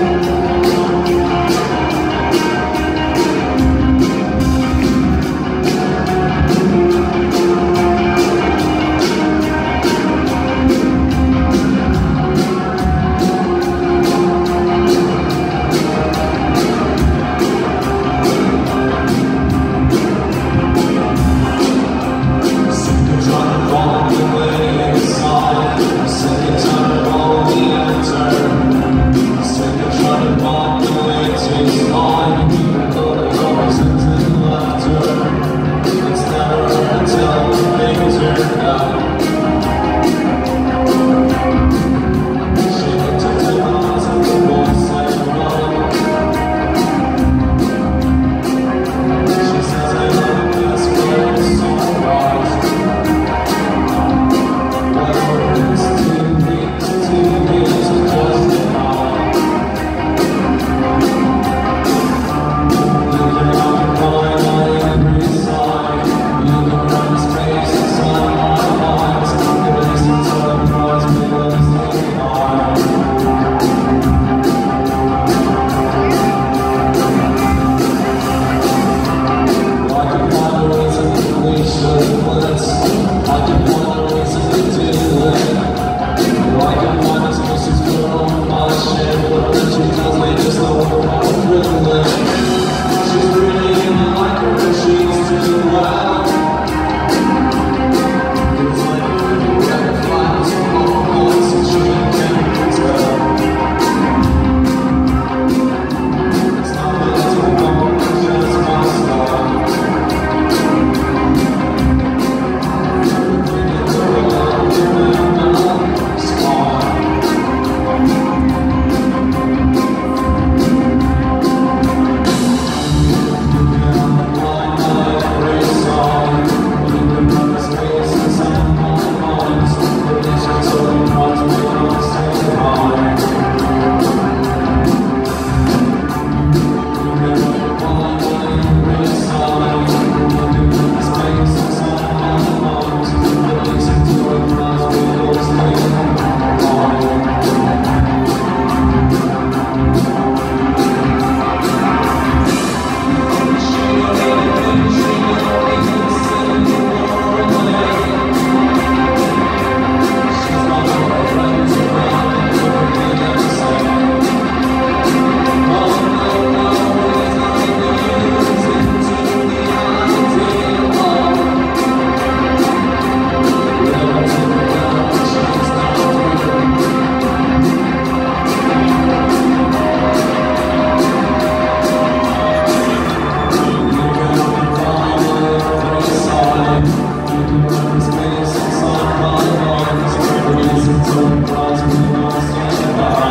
Música Thank you.